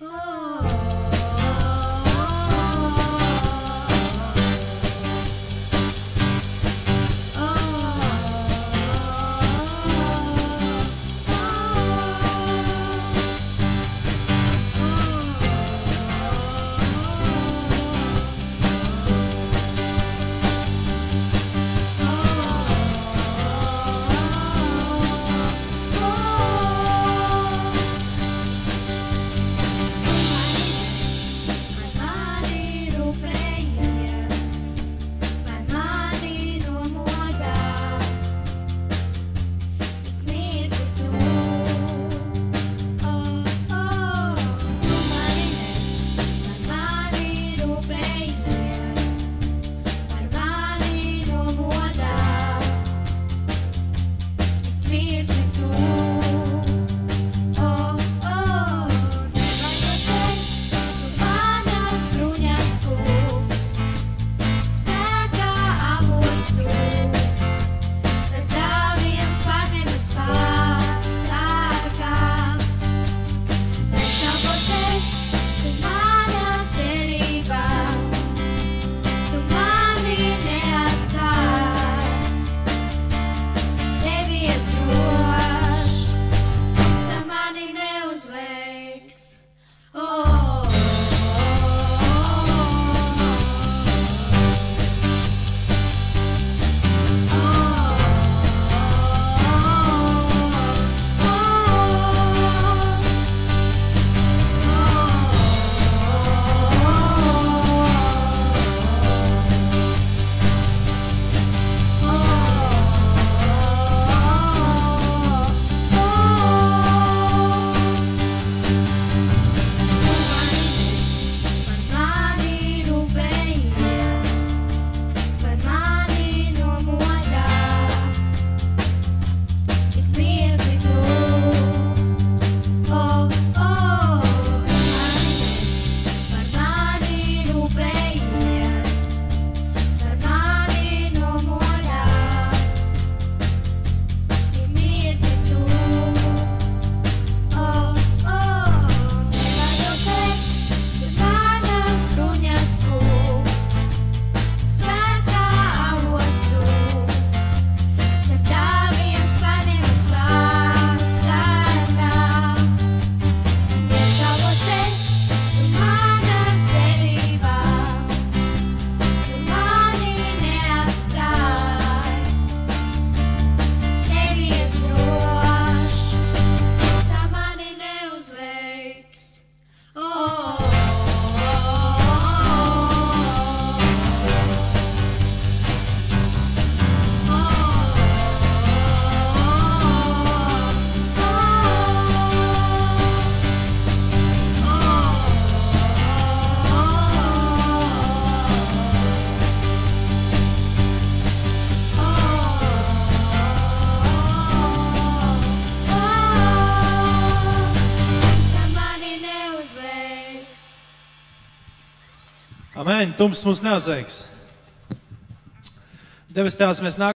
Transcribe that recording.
Oh. Wakes. Oh. Amen. Tums mums neuzveiks. Debes Tēvs, mēs nākam.